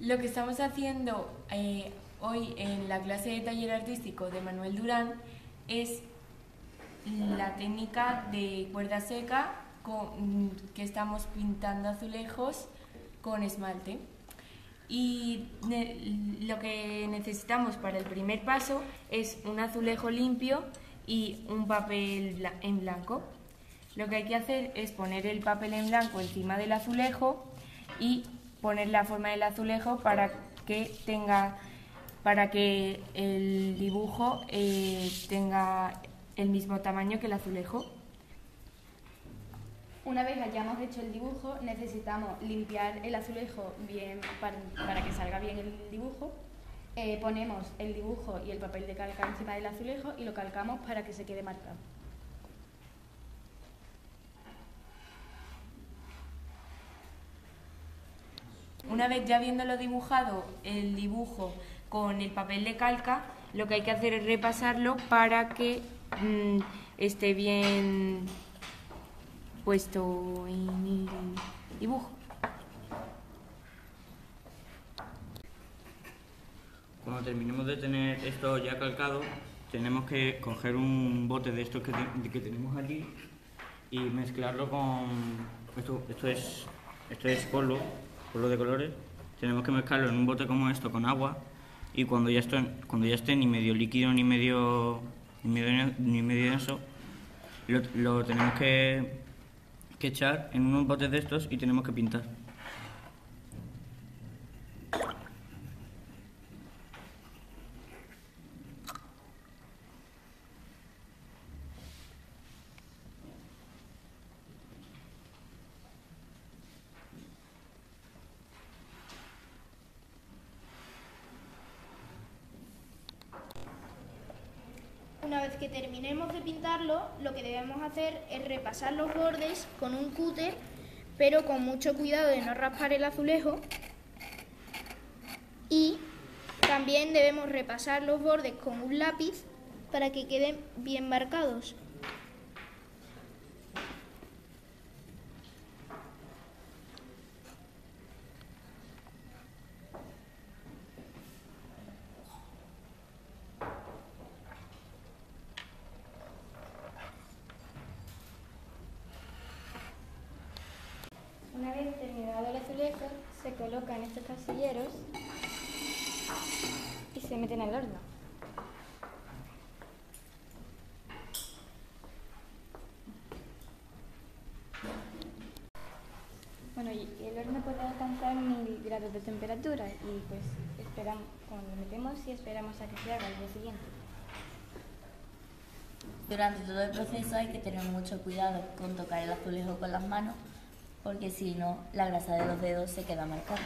Lo que estamos haciendo eh, hoy en la clase de taller artístico de Manuel Durán es la técnica de cuerda seca que estamos pintando azulejos con esmalte. Y lo que necesitamos para el primer paso es un azulejo limpio y un papel en blanco. Lo que hay que hacer es poner el papel en blanco encima del azulejo y poner la forma del azulejo para que tenga para que el dibujo eh, tenga el mismo tamaño que el azulejo. Una vez hayamos hecho el dibujo, necesitamos limpiar el azulejo bien para, que salga bien el dibujo. Eh, ponemos el dibujo y el papel de calca encima del azulejo y lo calcamos para que se quede marcado. Una vez ya habiéndolo dibujado el dibujo con el papel de calca, lo que hay que hacer es repasarlo para que mm, esté bien puesto en el dibujo. Cuando terminemos de tener esto ya calcado, tenemos que coger un bote de estos que, que tenemos allí y mezclarlo con... Esto, esto, es, esto es polvo, polvo de colores. Tenemos que mezclarlo en un bote como esto con agua y cuando ya esté, cuando ya esté ni medio líquido ni medio, ni medio, ni medio denso, lo, tenemos que que echar en unos botes de estos y tenemos que pintar. Una vez que terminemos de pintarlo, lo que debemos hacer es repasar los bordes con un cúter, pero con mucho cuidado de no raspar el azulejo. Y también debemos repasar los bordes con un lápiz para que queden bien marcados. Una vez terminado el azulejo, se colocan estos casilleros y se meten al horno. Bueno, y el horno puede alcanzar mil grados de temperatura y pues esperamos, cuando lo metemos y esperamos a que se haga el día siguiente. Durante todo el proceso hay que tener mucho cuidado con tocar el azulejo con las manos porque si no, la grasa de los dedos se queda marcada.